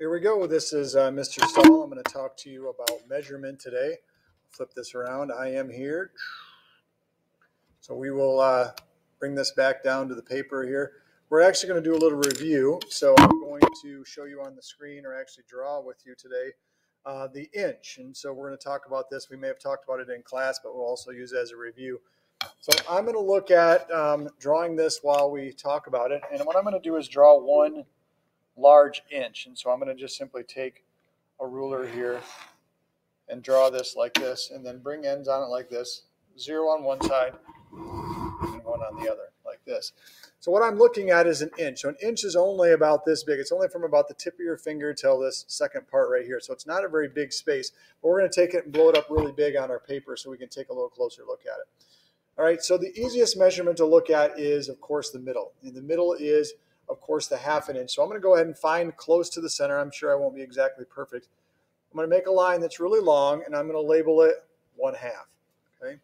Here we go. This is uh, Mr. Stahl. I'm going to talk to you about measurement today. Flip this around. I am here. So we will uh, bring this back down to the paper here. We're actually going to do a little review. So I'm going to show you on the screen or actually draw with you today uh, the inch. And so we're going to talk about this. We may have talked about it in class, but we'll also use it as a review. So I'm going to look at um, drawing this while we talk about it. And what I'm going to do is draw one large inch. And so I'm going to just simply take a ruler here and draw this like this, and then bring ends on it like this, zero on one side and one on the other like this. So what I'm looking at is an inch. So an inch is only about this big. It's only from about the tip of your finger till this second part right here. So it's not a very big space, but we're going to take it and blow it up really big on our paper so we can take a little closer look at it. All right, so the easiest measurement to look at is, of course, the middle. And the middle is, of course, the half an inch. So I'm going to go ahead and find close to the center. I'm sure I won't be exactly perfect. I'm going to make a line that's really long, and I'm going to label it one half. Okay,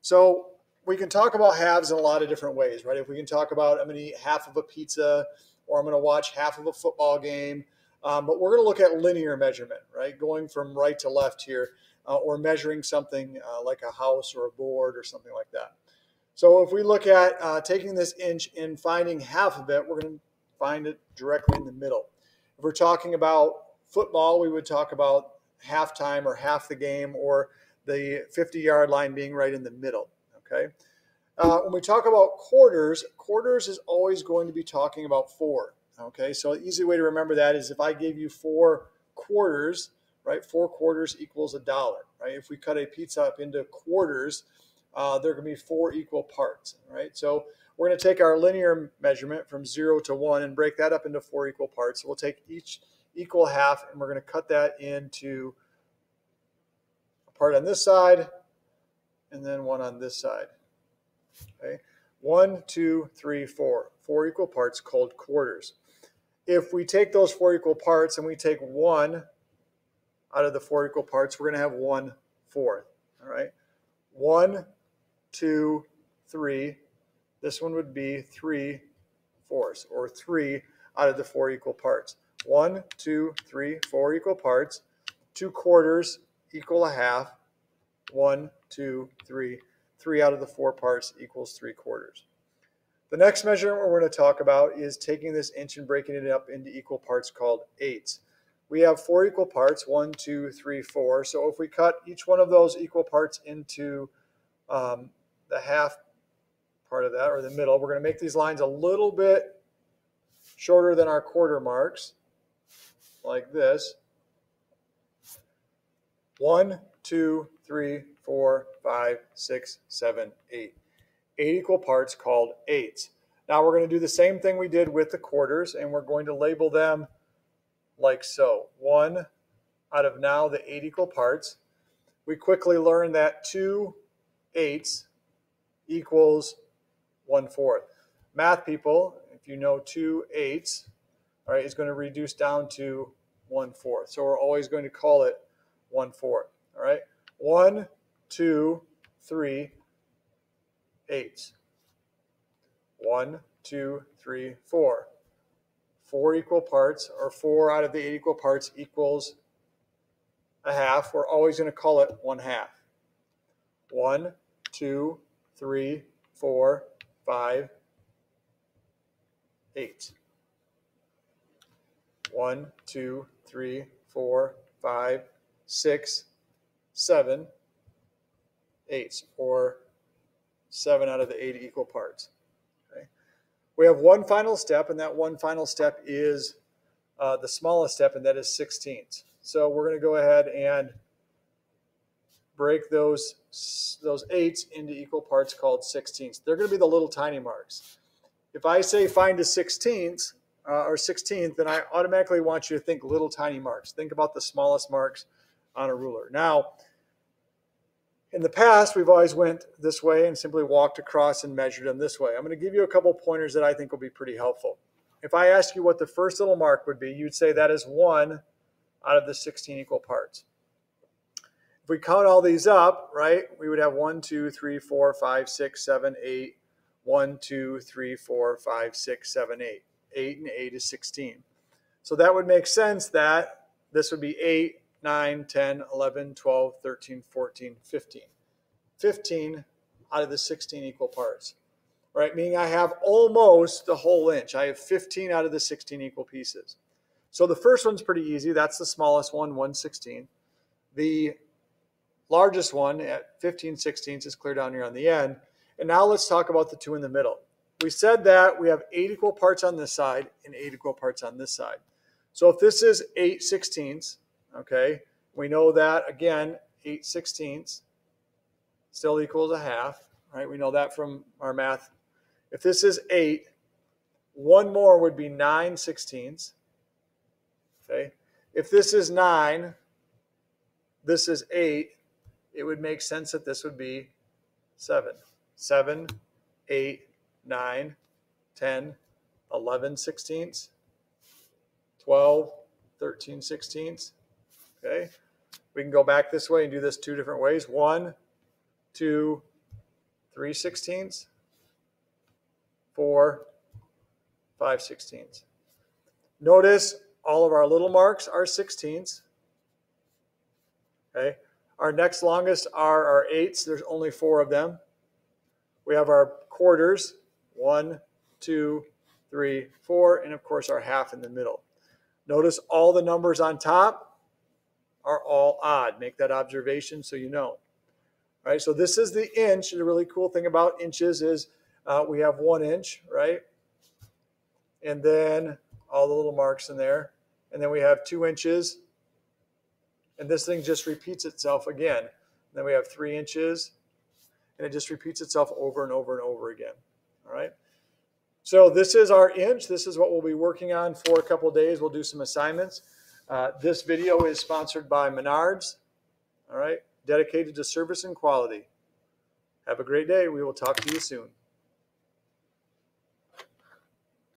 so we can talk about halves in a lot of different ways, right? If we can talk about I'm going to eat half of a pizza, or I'm going to watch half of a football game, um, but we're going to look at linear measurement, right? Going from right to left here uh, or measuring something uh, like a house or a board or something like that. So if we look at uh, taking this inch and finding half of it, we're going to find it directly in the middle. If we're talking about football, we would talk about halftime or half the game or the 50 yard line being right in the middle. Okay. Uh, when we talk about quarters, quarters is always going to be talking about four. Okay. So, an easy way to remember that is if I gave you four quarters, right? Four quarters equals a dollar, right? If we cut a pizza up into quarters, uh, there are going to be four equal parts, right? So we're going to take our linear measurement from zero to one and break that up into four equal parts. So we'll take each equal half and we're going to cut that into a part on this side and then one on this side. Okay, one, two, three, four. Four equal parts called quarters. If we take those four equal parts and we take one out of the four equal parts, we're going to have one fourth. All right. One, two, three. This one would be three fourths, or three out of the four equal parts. One, two, three, four equal parts. Two quarters equal a half. One, two, three. Three out of the four parts equals three quarters. The next measurement we're going to talk about is taking this inch and breaking it up into equal parts called eighths we have four equal parts, one, two, three, four. So if we cut each one of those equal parts into um, the half part of that, or the middle, we're going to make these lines a little bit shorter than our quarter marks, like this. One, two, three, four, five, six, seven, eight. Eight equal parts called eights. Now we're going to do the same thing we did with the quarters, and we're going to label them like so. One out of now the eight equal parts. We quickly learn that two eighths equals one fourth. Math people, if you know two eighths, all right, is going to reduce down to one fourth. So we're always going to call it one fourth. All right, one, two, three eighths. Four equal parts, or four out of the eight equal parts equals a half, we're always going to call it one half. One, two, three, four, five, eight. One, two, three, four, five, six, seven, eights, or seven out of the eight equal parts. Okay. We have one final step, and that one final step is uh, the smallest step, and that is 16ths. So we're going to go ahead and break those those eights into equal parts called sixteenths. They're going to be the little tiny marks. If I say find a sixteenth uh, or sixteenth, then I automatically want you to think little tiny marks. Think about the smallest marks on a ruler. Now, in the past, we've always went this way and simply walked across and measured them this way. I'm going to give you a couple pointers that I think will be pretty helpful. If I ask you what the first little mark would be, you'd say that is one out of the 16 equal parts. We count all these up, right, we would have 1, 2, 3, 4, 5, 6, 7, 8. 1, 2, 3, 4, 5, 6, 7, 8. 8 and 8 is 16. So that would make sense that this would be 8, 9, 10, 11, 12, 13, 14, 15. 15 out of the 16 equal parts, right? Meaning I have almost the whole inch. I have 15 out of the 16 equal pieces. So the first one's pretty easy. That's the smallest one, 116. The largest one at 15 sixteenths is clear down here on the end. And now let's talk about the two in the middle. We said that we have eight equal parts on this side and eight equal parts on this side. So if this is 8 sixteenths, okay, we know that again, 8 sixteenths still equals a half, right? We know that from our math. If this is 8, one more would be 9 sixteenths, okay? If this is 9, this is 8, it would make sense that this would be 7. 7, 8, 9, 10, 11 sixteenths, 12, 13 sixteenths. Okay. We can go back this way and do this two different ways. One, two, three sixteenths, four, five sixteenths. Notice all of our little marks are sixteenths. Okay. Our next longest are our eights. There's only four of them. We have our quarters, one, two, three, four, and of course our half in the middle. Notice all the numbers on top are all odd. Make that observation so you know. All right, so this is the inch. The really cool thing about inches is uh, we have one inch, right? And then all the little marks in there. And then we have two inches. And this thing just repeats itself again. Then we have three inches. And it just repeats itself over and over and over again. All right. So this is our inch. This is what we'll be working on for a couple days. We'll do some assignments. Uh, this video is sponsored by Menards. All right. Dedicated to service and quality. Have a great day. We will talk to you soon.